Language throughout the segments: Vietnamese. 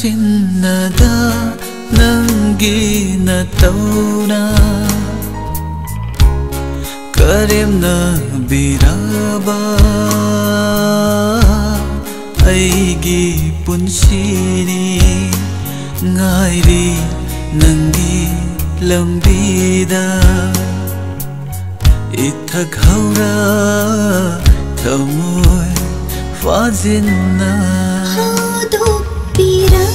சின்னதா நங்கின தௌனா கரேம் ந பிராபா ஐகி புன்சினி ngaiரி நங்கி லம்பிதா ithak haura thamoi fazin na ha do pira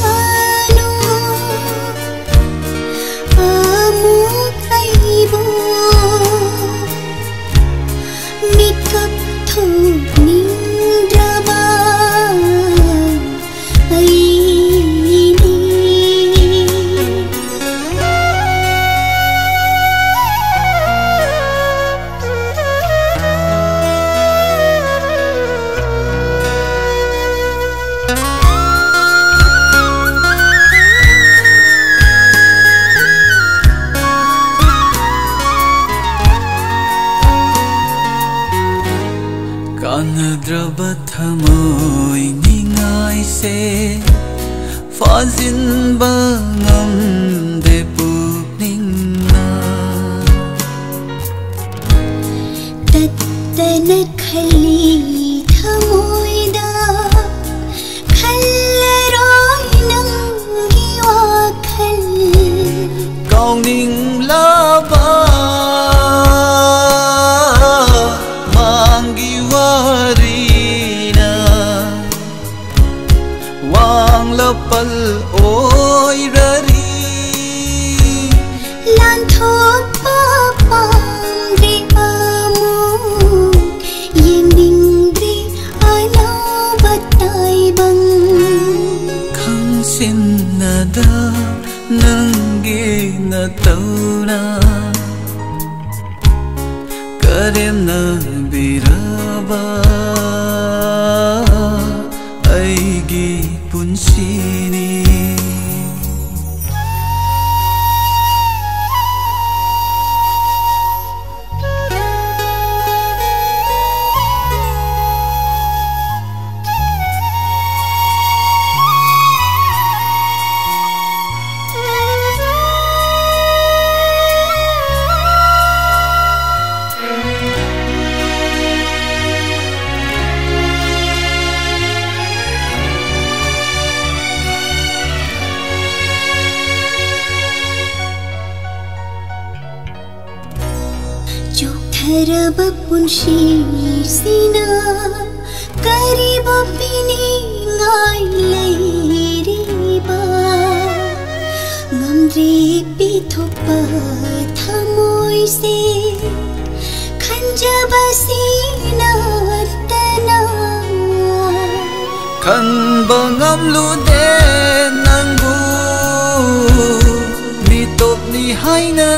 ꯀꯥꯟꯅꯗ꯭ꯔꯕ ꯊꯃꯣꯏ ꯅꯤꯡꯉꯥꯏꯁꯦ ꯐꯥꯖꯤꯟꯕ ꯉꯝꯗꯦ ꯄꯨꯛꯅꯤꯡꯅ ꯇꯠꯇꯅ ꯈꯜꯂꯤ பல் ஓய்ரரி லான்தோ பாபாம் ரே ஆமும் ஏன் டிங்ரி ஆனா பட்டாய் பங் கங் சென்னதா நங்கே நத்தௌனா கரெம் நபிரபா 기쁜 신이 ರಬಪುಂಶೀಸಿನ ಕರಿಬಪ್ಪಿನಿ ಗಾಯಿಲೈರಿಬ ಗಮ್ರೆ ಪಿಥೊಪ್ಪ ಥಮೋಯ್ಸೆ ಖಂಜಬಸಿನ khăn bờ ngắm lũ đê nàng gu ni tốt ni hai nè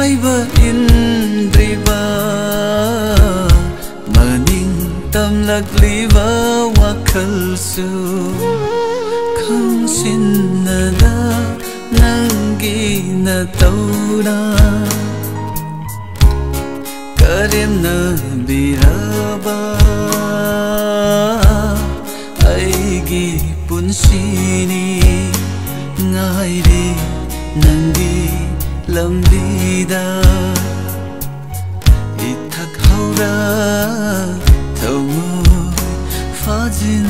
Cyber in river Maning tâm lạc lý vỡ hoa khẩn sư Không xin nà đá Năng ghi nà tâu đá Cả đêm nà bì Ai ghi bún xì ni. Ngài đi nàng đi. ꯂꯝꯕꯤꯗ ꯏꯊꯛ ꯍꯧꯔ ꯊꯃꯣꯏ ꯐꯥꯖꯤꯟ